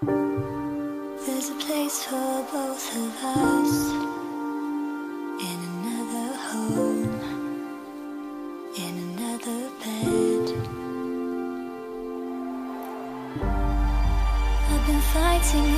There's a place for both of us in another home, in another bed. I've been fighting.